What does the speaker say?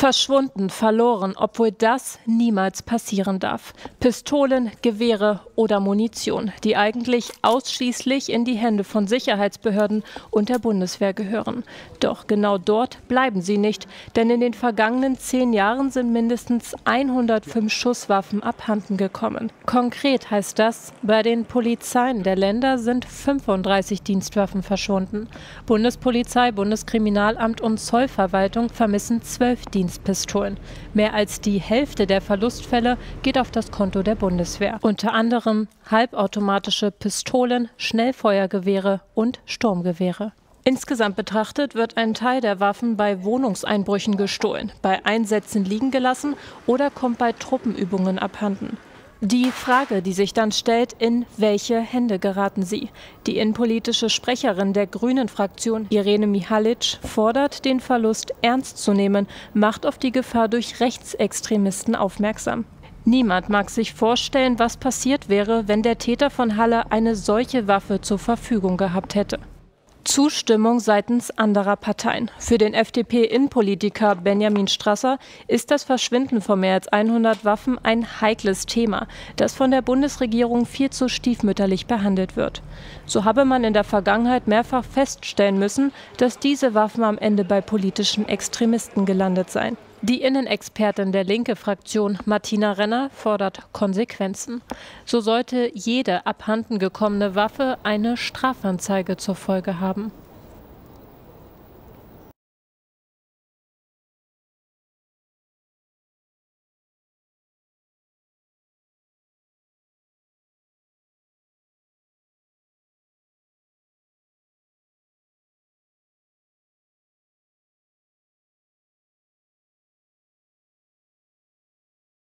Verschwunden, verloren, obwohl das niemals passieren darf. Pistolen, Gewehre oder Munition, die eigentlich ausschließlich in die Hände von Sicherheitsbehörden und der Bundeswehr gehören. Doch genau dort bleiben sie nicht, denn in den vergangenen zehn Jahren sind mindestens 105 Schusswaffen abhanden gekommen. Konkret heißt das, bei den Polizeien der Länder sind 35 Dienstwaffen verschwunden. Bundespolizei, Bundeskriminalamt und Zollverwaltung vermissen zwölf Dienstwaffen. Dienstpistolen. Mehr als die Hälfte der Verlustfälle geht auf das Konto der Bundeswehr. Unter anderem halbautomatische Pistolen, Schnellfeuergewehre und Sturmgewehre. Insgesamt betrachtet wird ein Teil der Waffen bei Wohnungseinbrüchen gestohlen, bei Einsätzen liegen gelassen oder kommt bei Truppenübungen abhanden. Die Frage, die sich dann stellt, in welche Hände geraten sie? Die innenpolitische Sprecherin der Grünen-Fraktion, Irene Mihalic, fordert, den Verlust ernst zu nehmen, macht auf die Gefahr durch Rechtsextremisten aufmerksam. Niemand mag sich vorstellen, was passiert wäre, wenn der Täter von Halle eine solche Waffe zur Verfügung gehabt hätte. Zustimmung seitens anderer Parteien. Für den FDP-Innenpolitiker Benjamin Strasser ist das Verschwinden von mehr als 100 Waffen ein heikles Thema, das von der Bundesregierung viel zu stiefmütterlich behandelt wird. So habe man in der Vergangenheit mehrfach feststellen müssen, dass diese Waffen am Ende bei politischen Extremisten gelandet seien. Die Innenexpertin der linke Fraktion Martina Renner fordert Konsequenzen. So sollte jede abhanden gekommene Waffe eine Strafanzeige zur Folge haben.